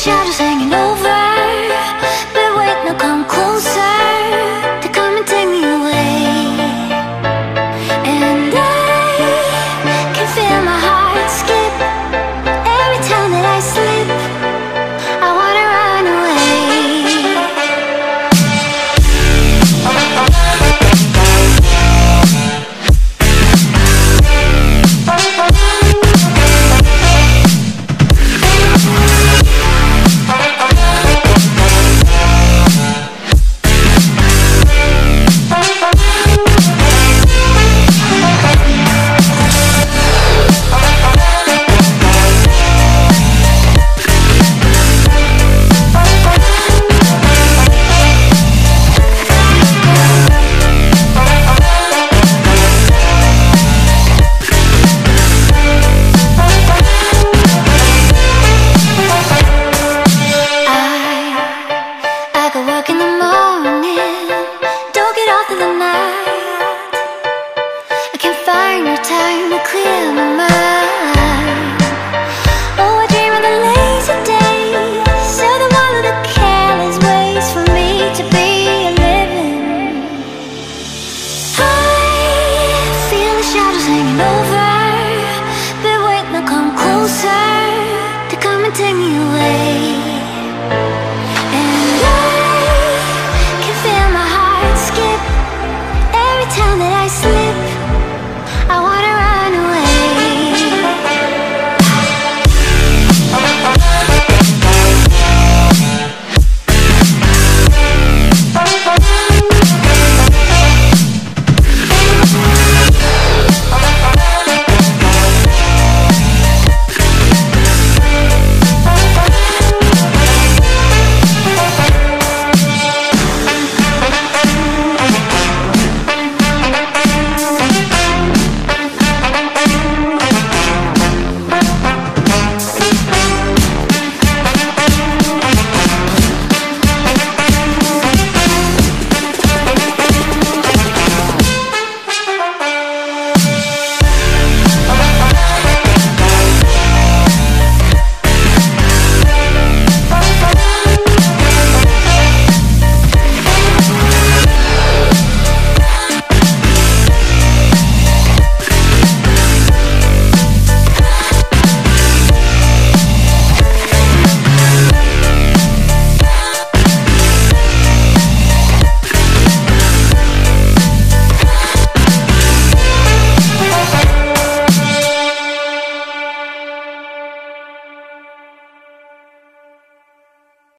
shadows